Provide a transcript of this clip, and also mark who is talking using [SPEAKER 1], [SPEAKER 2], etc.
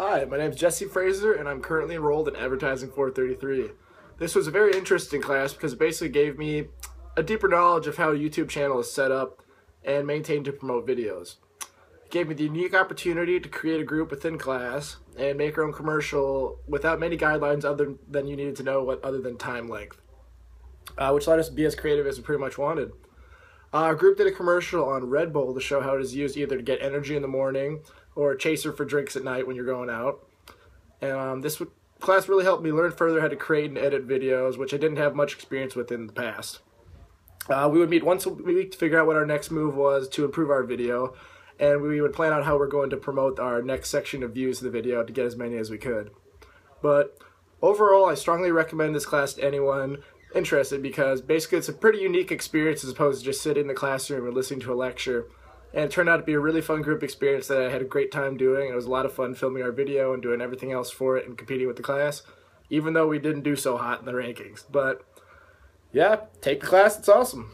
[SPEAKER 1] Hi, my name is Jesse Fraser, and I'm currently enrolled in Advertising 433. This was a very interesting class because it basically gave me a deeper knowledge of how a YouTube channel is set up and maintained to promote videos. It gave me the unique opportunity to create a group within class and make our own commercial without many guidelines other than you needed to know what other than time length, uh, which let us be as creative as we pretty much wanted. Uh, our group did a commercial on Red Bull to show how it is used either to get energy in the morning or a chaser for drinks at night when you're going out. And um, this class really helped me learn further how to create and edit videos, which I didn't have much experience with in the past. Uh, we would meet once a week to figure out what our next move was to improve our video, and we would plan out how we're going to promote our next section of views of the video to get as many as we could. But overall, I strongly recommend this class to anyone interested because basically it's a pretty unique experience as opposed to just sitting in the classroom and listening to a lecture. And it turned out to be a really fun group experience that I had a great time doing. It was a lot of fun filming our video and doing everything else for it and competing with the class, even though we didn't do so hot in the rankings. But yeah, take the class, it's awesome.